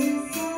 inside.